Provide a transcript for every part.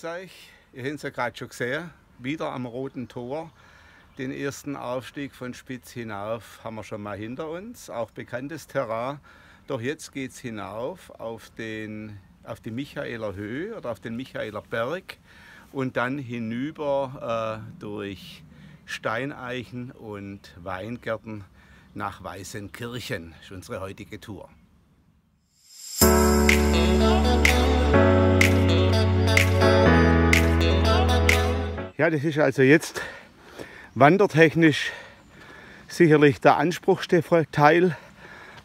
grüß euch. Ihr habt es ja gerade schon gesehen, wieder am Roten Tor. Den ersten Aufstieg von Spitz hinauf haben wir schon mal hinter uns, auch bekanntes Terrain. Doch jetzt geht es hinauf auf, den, auf die Michaeler Höhe oder auf den Michaeler Berg und dann hinüber äh, durch Steineichen und Weingärten nach Weißenkirchen. Das ist unsere heutige Tour. Ja, das ist also jetzt wandertechnisch sicherlich der anspruchsvollste Teil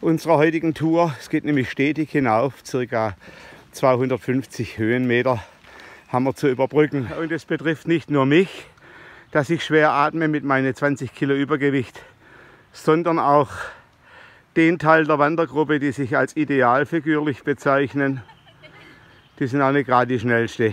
unserer heutigen Tour. Es geht nämlich stetig hinauf, circa 250 Höhenmeter haben wir zu überbrücken. Und es betrifft nicht nur mich, dass ich schwer atme mit meinen 20 Kilo Übergewicht, sondern auch den Teil der Wandergruppe, die sich als idealfigürlich bezeichnen. Die sind auch nicht gerade die schnellste.